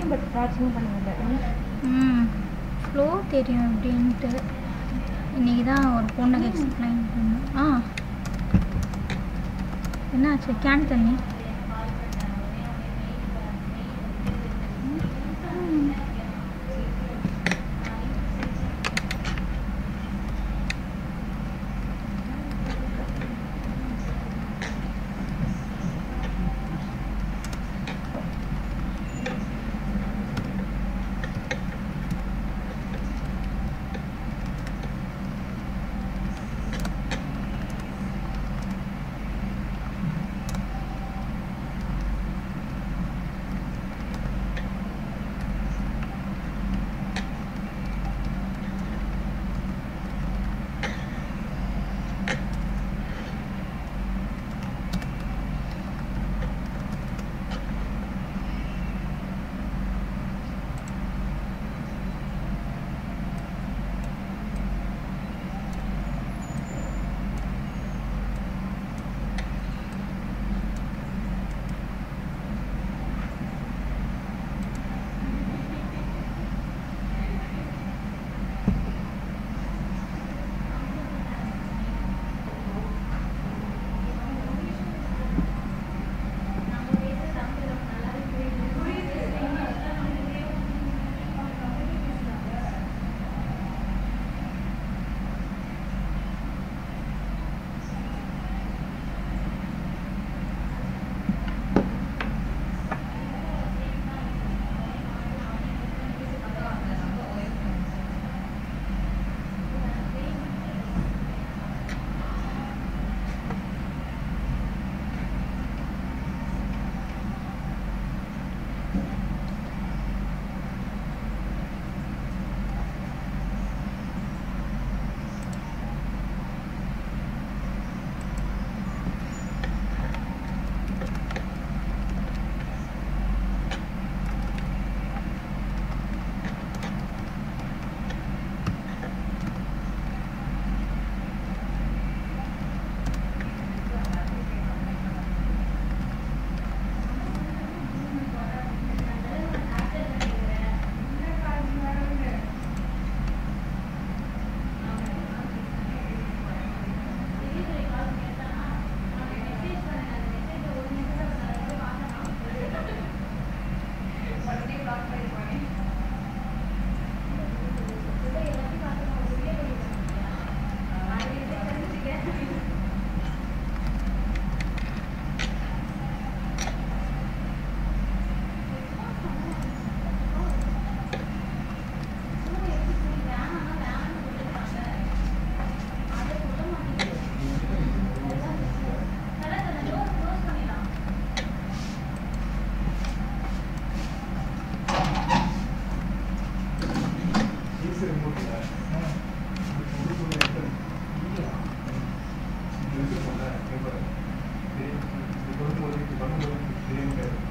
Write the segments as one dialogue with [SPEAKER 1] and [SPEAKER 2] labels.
[SPEAKER 1] தெரியும் பட் வாட்சிங் பண்ண முடியல.
[SPEAKER 2] ம் ஃப்ளோ தெரியும் அப்படின்ட்டு. இன்னைக்கு தான் ஒரு பொண்ணுக்கு எக்ஸ்பிளைன் பண்ணேன் ஆ. என்னாச்சு? கேன் தண்ணி.
[SPEAKER 3] ரிசல்ட்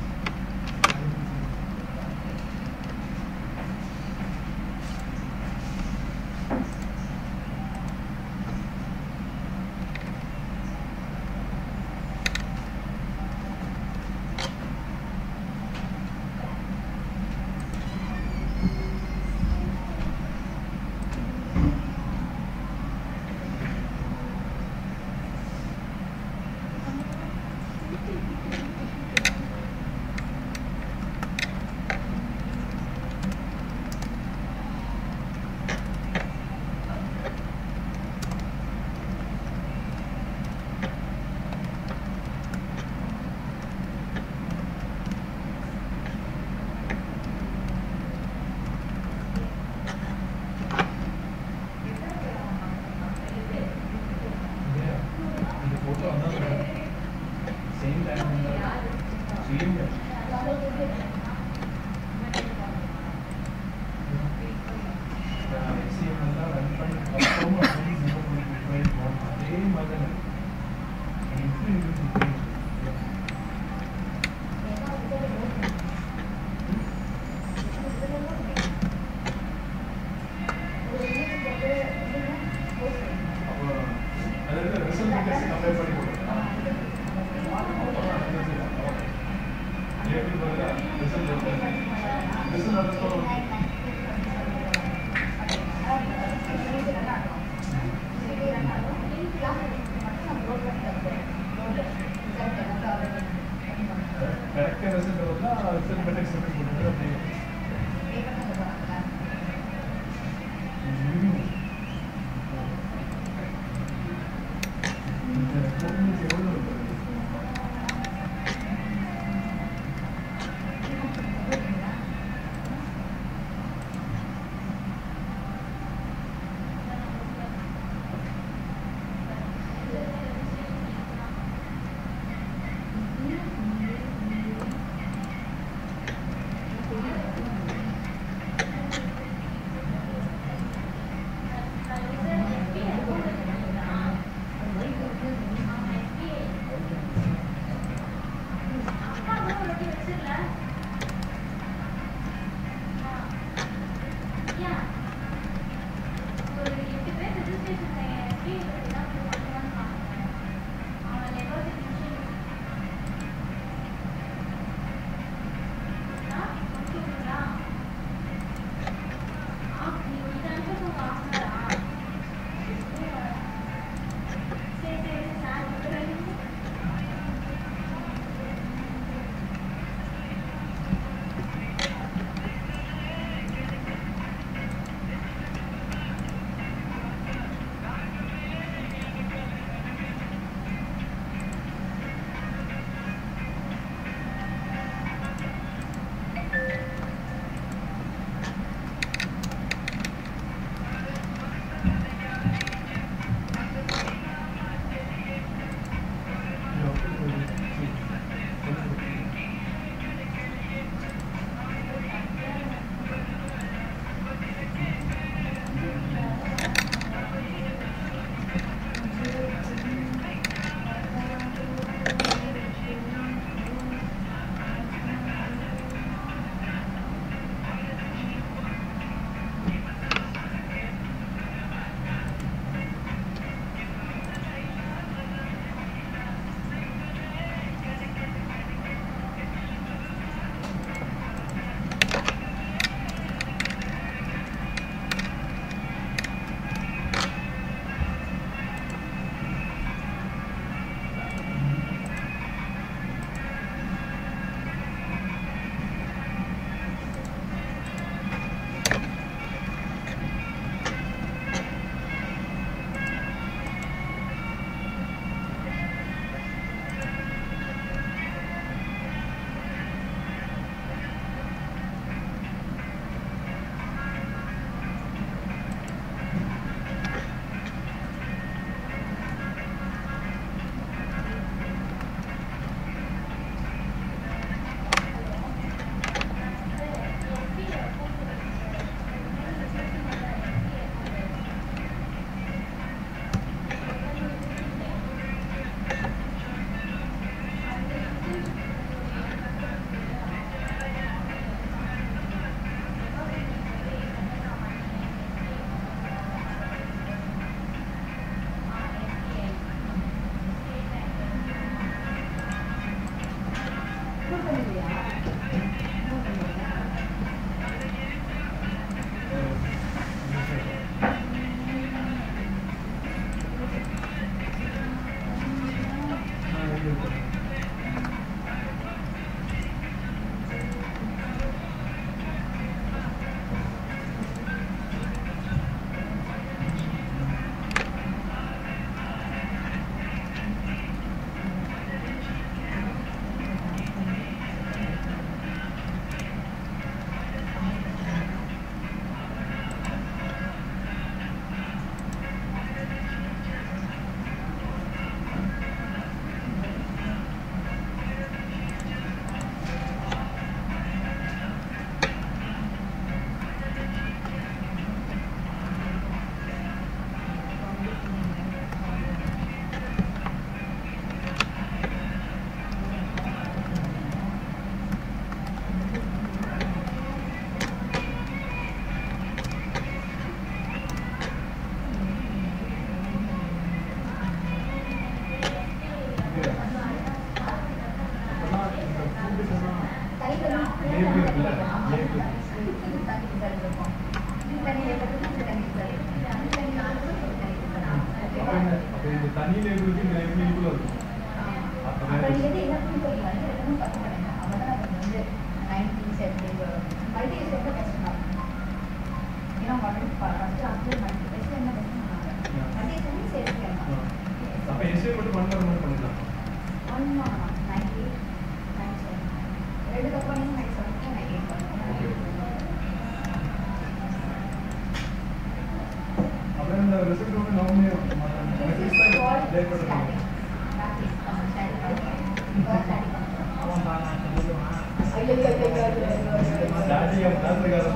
[SPEAKER 3] రాజీయం రాత్రి గారు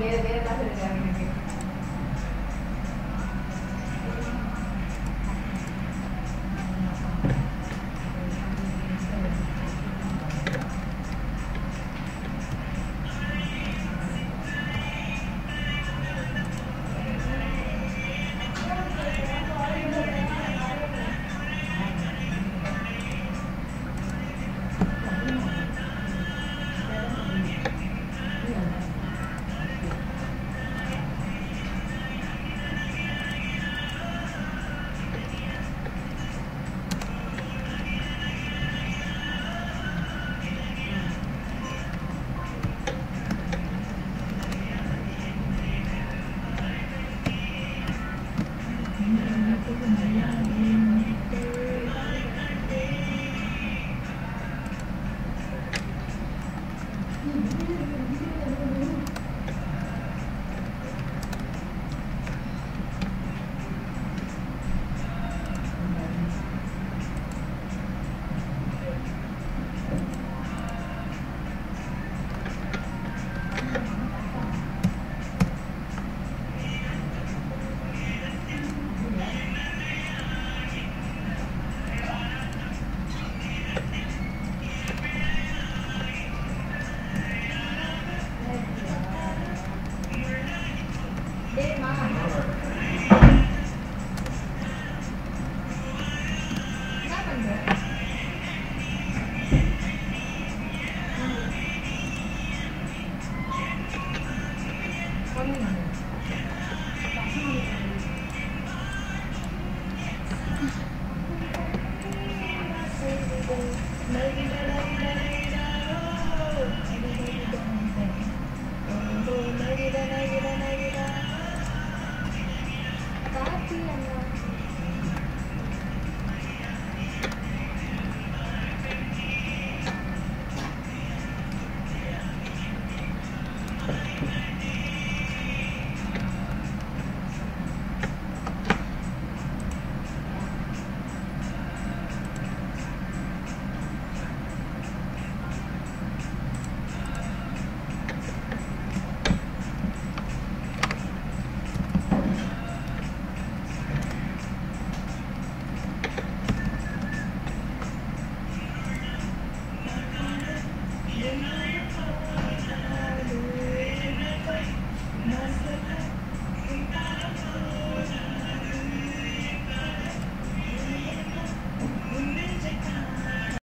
[SPEAKER 3] వేరే వేరే
[SPEAKER 1] రాత్రి